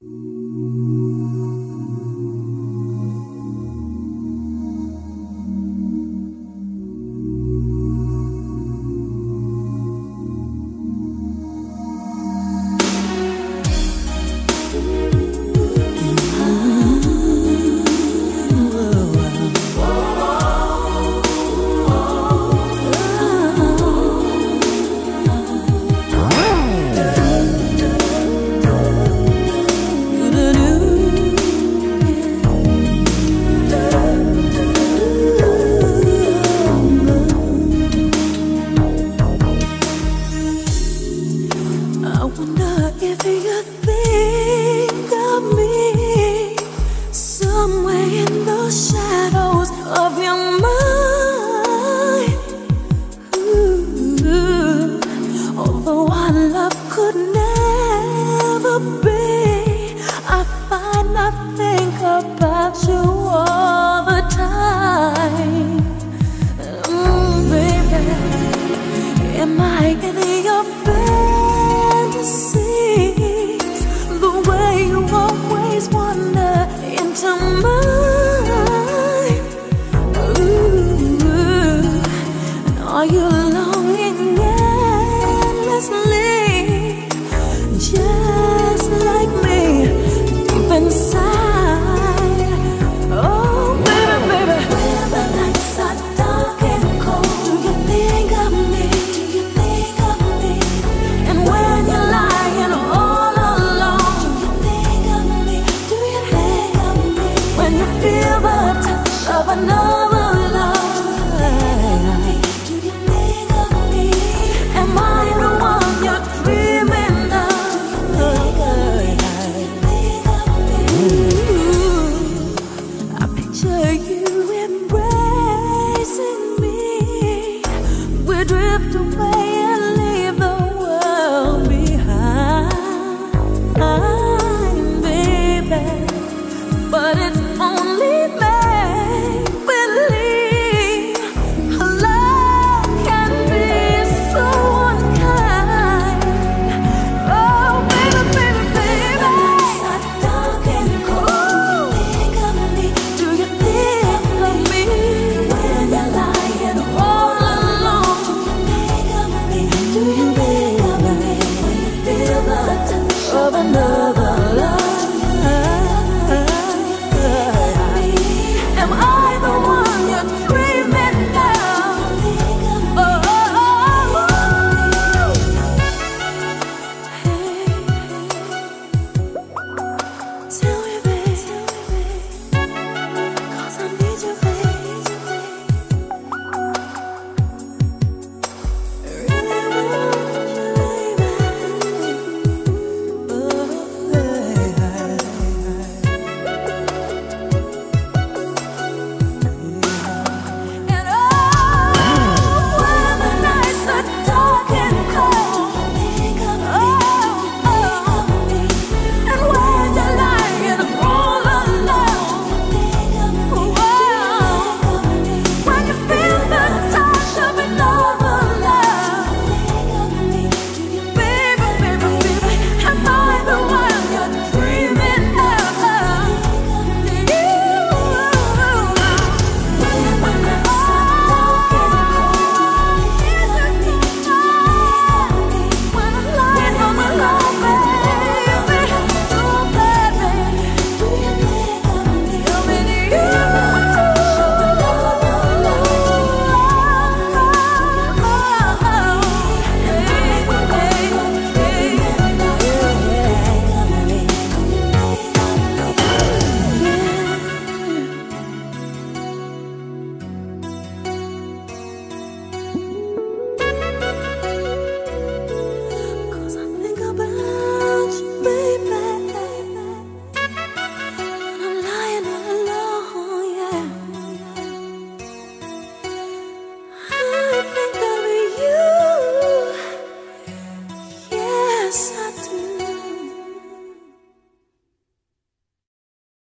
I you all the time. Mm, baby, am I in your of another